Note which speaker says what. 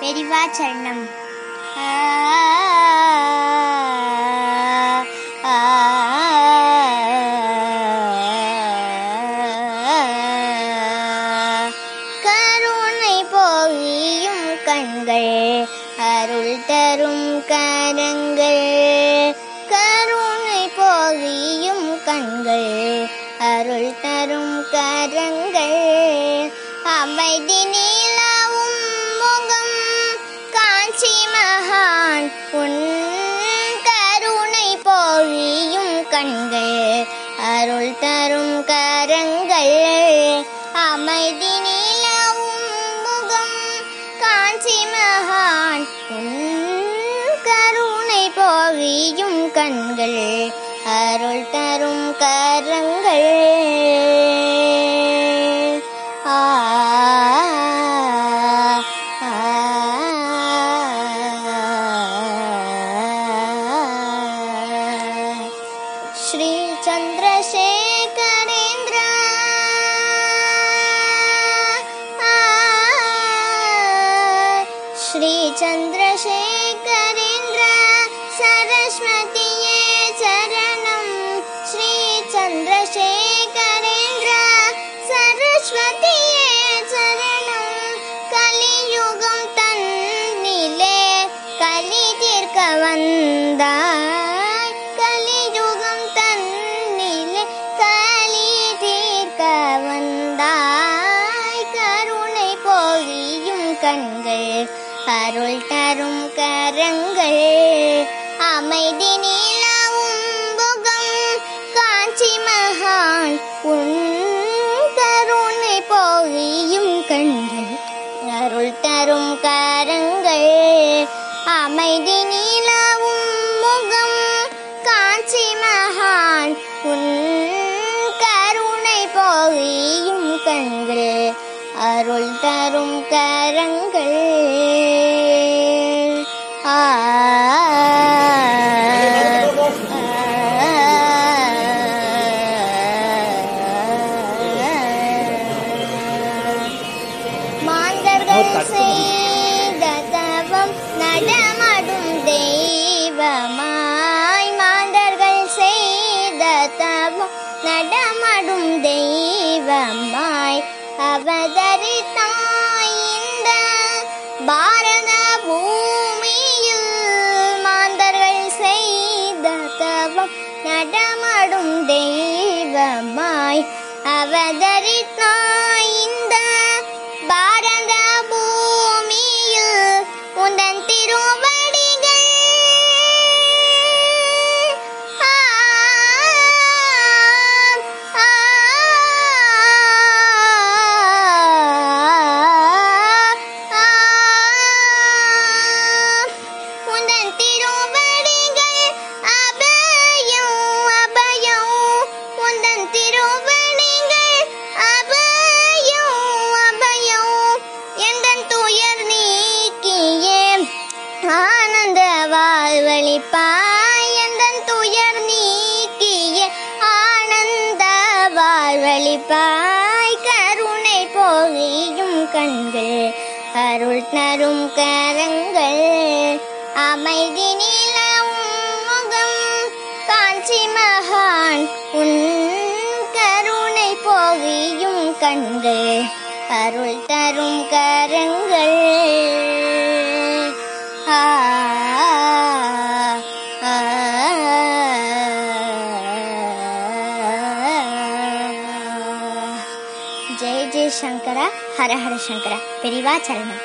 Speaker 1: பெரிவா சரணம் கருணை போகியும் கண்கள் அருள் தரும் கரங்கள் கருணை போகியும் கண்கள் அருள் தரும் கரங்கள் அமைதி அருள் தரும் கரங்கள் அமைதி நிலவும் முகம் காஞ்சி மகான் கருணை போகியும் கண்கள். அருள் தரும் கரங்கள் श्रीचन्द्रशेखरेन्द्र। श्रीचन्द्रशेखरे அருள் தரும் கரங்கள் அமைதி நிலவும் புகம் காஞ்சி மகான் உன் கருணை போகியும் கண்கள். அருள் தரும் கரங்கள் அமைதி நிலவும் முகம் காஞ்சி மகான் உன் கருணை போகியும் கண்கள். அருள் தரும் கரங்கள் மாந்தர்கள் செய்த தவம் நடமாடும் தெய்வமாய் மாந்தர்கள் செய்த தவம் நடமாடும் தெய்வமாய் அவதரித்தாய் இந்த பாரத பூமியில் மாந்தர்கள் செய்த தவம் நடமாடும் தெய்வமாய் அவதரித்தாய் வாழ்வழிப்பாய் துயர் நீக்கிய ஆனந்த வாழ்வழிப்பாய் கருணை போகியும் கண்கள் அருள் தரும் கரங்கள். அமைதி நீலவும் முகம் காஞ்சி மகான் உன் கருணை போகியும் கண்கள் அருள் தரும் கரங்கள். ஜெய ஜெய சங்கரா ஹர ஹர சங்கரா பெரிவா சரணம்